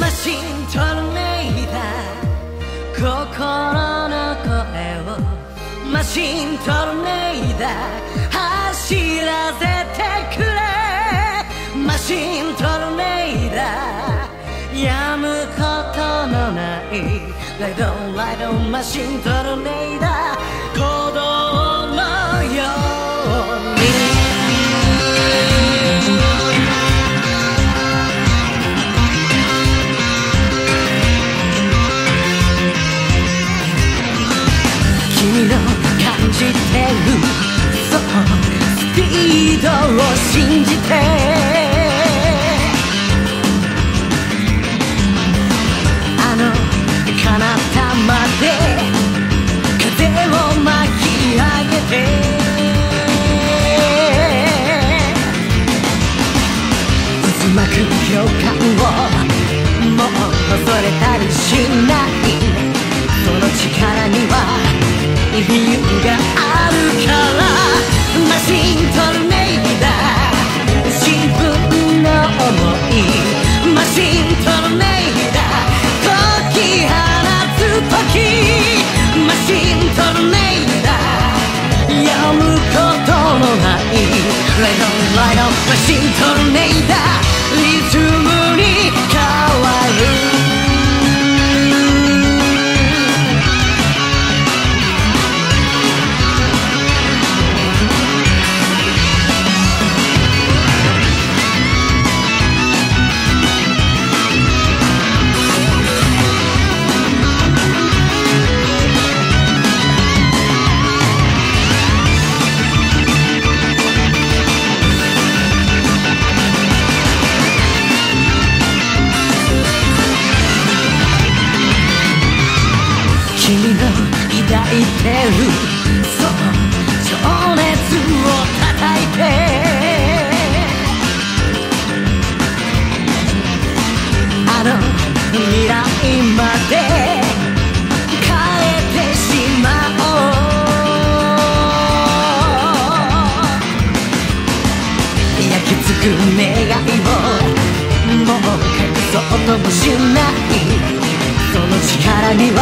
マシントルネーダー。心の声を。マシントルネーダー。走らせてくれ。マシントルネーダー。やむことのない。ライドライドマシントルネーダー感じてるそうスピードを信じてあの彼方まで風を巻き上げて渦巻く予感をもう恐れたりしないその力には理由があるからマシントルネーダー自分の想いマシントルネーダー解き放つ時マシントルネーダーやむことのないライドライドマシントルネーダいてるそう情熱を叩いてあの未来まで変えてしまおう焼き付く願いをもう隠そうともしない。その力には